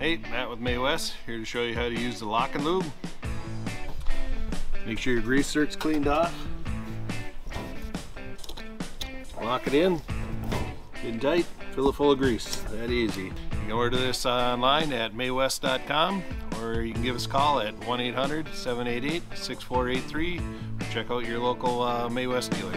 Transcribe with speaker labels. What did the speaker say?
Speaker 1: Hey, Matt with May Wes, here to show you how to use the LockNLube. Make sure your grease dirt's cleaned off. Lock it in, good and tight, fill it full of grease, that easy. You can order this online at maywes.com or you can give us a call at 1-800-788-6483 or check out your local uh, May Wes dealer.